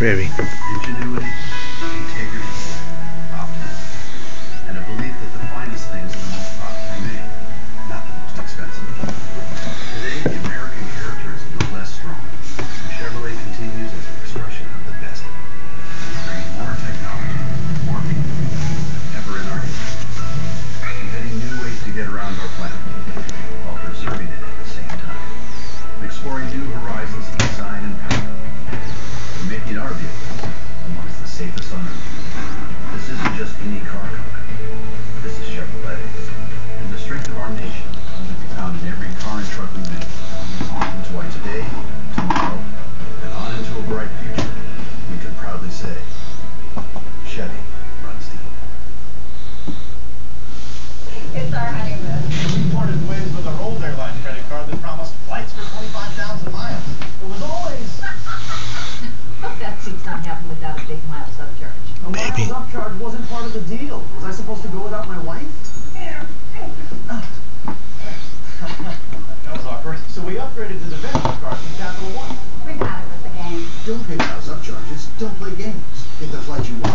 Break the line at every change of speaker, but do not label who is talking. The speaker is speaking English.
prairie. save us on. This
isn't just any car.
seat's not happening without a big miles upcharge.
A
Baby.
miles upcharge wasn't part of the deal. Was I supposed to go without my wife? that was awkward. So we upgraded to the Venture card from Capital One.
We're not with the game.
Don't pay miles upcharges. Don't play games. Get the flight you want.